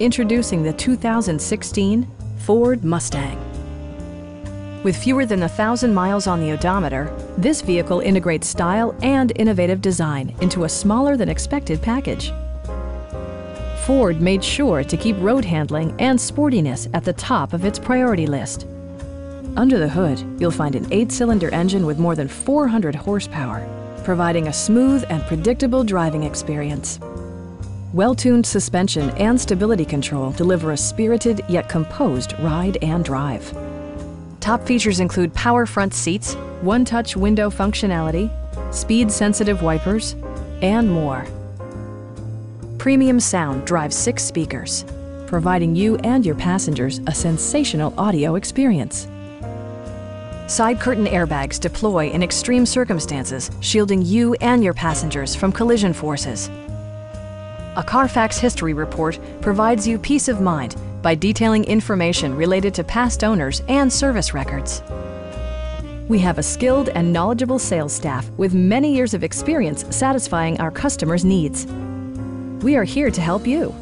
Introducing the 2016 Ford Mustang. With fewer than a thousand miles on the odometer, this vehicle integrates style and innovative design into a smaller than expected package. Ford made sure to keep road handling and sportiness at the top of its priority list. Under the hood, you'll find an eight-cylinder engine with more than 400 horsepower, providing a smooth and predictable driving experience. Well-tuned suspension and stability control deliver a spirited yet composed ride and drive. Top features include power front seats, one-touch window functionality, speed-sensitive wipers, and more. Premium sound drives six speakers, providing you and your passengers a sensational audio experience. Side curtain airbags deploy in extreme circumstances, shielding you and your passengers from collision forces. A Carfax history report provides you peace of mind by detailing information related to past owners and service records. We have a skilled and knowledgeable sales staff with many years of experience satisfying our customers' needs. We are here to help you.